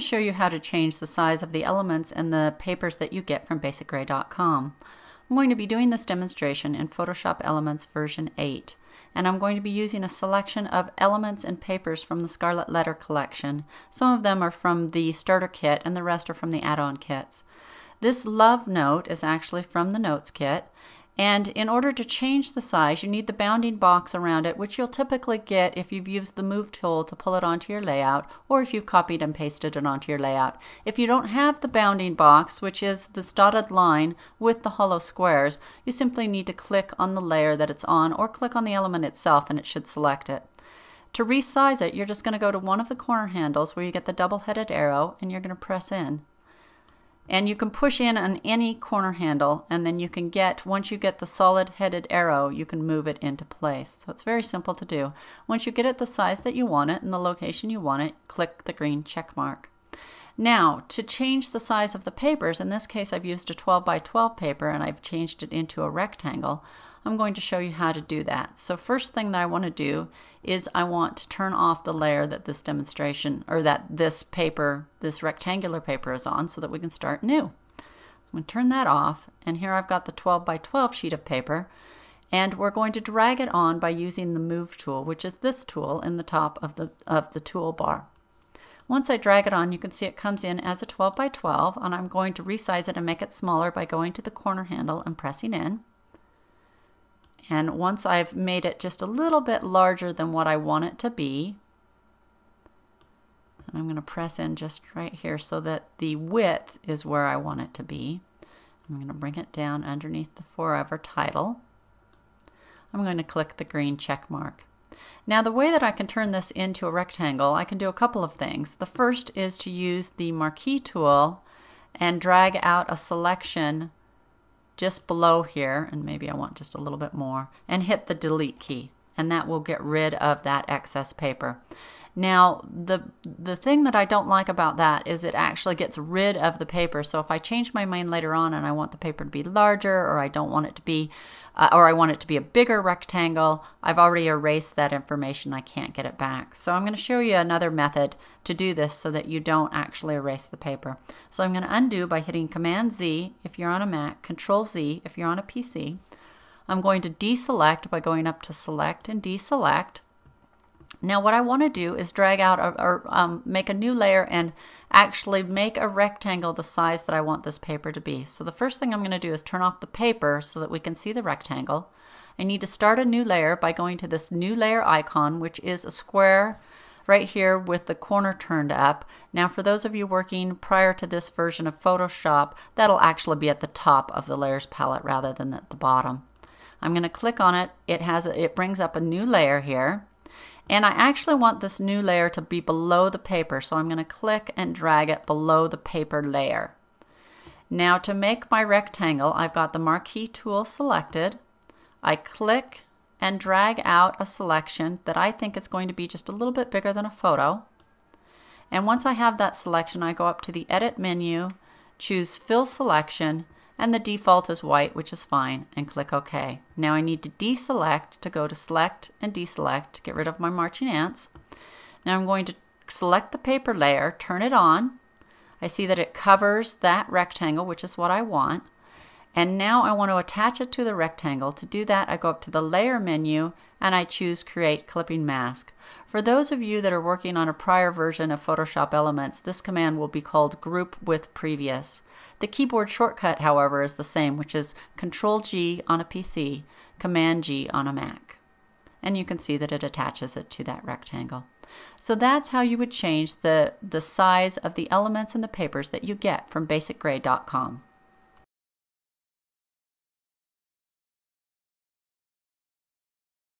show you how to change the size of the elements and the papers that you get from basicgrey.com. I'm going to be doing this demonstration in Photoshop Elements version 8 and I'm going to be using a selection of elements and papers from the Scarlet Letter collection. Some of them are from the starter kit and the rest are from the add-on kits. This love note is actually from the notes kit and in order to change the size, you need the bounding box around it, which you'll typically get if you've used the Move tool to pull it onto your layout, or if you've copied and pasted it onto your layout. If you don't have the bounding box, which is this dotted line with the hollow squares, you simply need to click on the layer that it's on, or click on the element itself and it should select it. To resize it, you're just going to go to one of the corner handles where you get the double-headed arrow, and you're going to press in and you can push in on any corner handle and then you can get once you get the solid headed arrow you can move it into place. So it's very simple to do. Once you get it the size that you want it and the location you want it click the green check mark. Now to change the size of the papers in this case I've used a 12 by 12 paper and I've changed it into a rectangle I'm going to show you how to do that. So first thing that I want to do is I want to turn off the layer that this demonstration or that this paper, this rectangular paper is on so that we can start new. I'm going to turn that off and here I've got the 12 by 12 sheet of paper and we're going to drag it on by using the move tool which is this tool in the top of the of the toolbar. Once I drag it on you can see it comes in as a 12 by 12 and I'm going to resize it and make it smaller by going to the corner handle and pressing in. And once I've made it just a little bit larger than what I want it to be, and I'm going to press in just right here so that the width is where I want it to be. I'm going to bring it down underneath the forever title. I'm going to click the green check mark. Now the way that I can turn this into a rectangle, I can do a couple of things. The first is to use the marquee tool and drag out a selection just below here, and maybe I want just a little bit more, and hit the delete key, and that will get rid of that excess paper. Now, the, the thing that I don't like about that is it actually gets rid of the paper. So if I change my mind later on and I want the paper to be larger or I don't want it to be, uh, or I want it to be a bigger rectangle, I've already erased that information. I can't get it back. So I'm going to show you another method to do this so that you don't actually erase the paper. So I'm going to undo by hitting Command Z if you're on a Mac, Control Z if you're on a PC. I'm going to deselect by going up to Select and Deselect. Now what I want to do is drag out or, um, make a new layer and actually make a rectangle the size that I want this paper to be. So the first thing I'm going to do is turn off the paper so that we can see the rectangle. I need to start a new layer by going to this new layer icon which is a square right here with the corner turned up. Now for those of you working prior to this version of Photoshop that'll actually be at the top of the layers palette rather than at the bottom. I'm going to click on it. It has it brings up a new layer here and I actually want this new layer to be below the paper, so I'm going to click and drag it below the paper layer. Now to make my rectangle, I've got the marquee tool selected. I click and drag out a selection that I think is going to be just a little bit bigger than a photo. And once I have that selection, I go up to the Edit menu, choose Fill Selection, and the default is white, which is fine, and click OK. Now I need to deselect to go to Select and Deselect to get rid of my marching ants. Now I'm going to select the paper layer, turn it on. I see that it covers that rectangle, which is what I want. And now I want to attach it to the rectangle. To do that, I go up to the Layer menu and I choose Create Clipping Mask. For those of you that are working on a prior version of Photoshop Elements, this command will be called Group with Previous. The keyboard shortcut, however, is the same, which is Control G on a PC, Command G on a Mac. And you can see that it attaches it to that rectangle. So that's how you would change the, the size of the elements and the papers that you get from basicgrey.com.